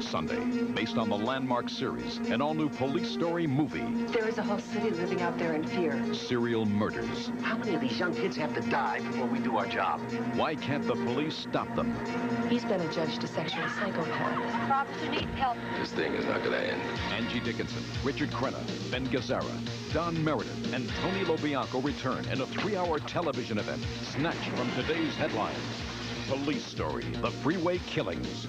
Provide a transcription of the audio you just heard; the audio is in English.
Sunday, based on the landmark series, an all-new police story movie, There is a whole city living out there in fear. Serial Murders. How many of these young kids have to die before we do our job? Why can't the police stop them? He's been adjudged a sexual psychopath. Officer needs help. This thing is not gonna end. Angie Dickinson, Richard Crenna, Ben Gazzara, Don Meredith, and Tony Lo Bianco return in a three-hour television event snatched from today's headlines. Police Story, The Freeway Killings.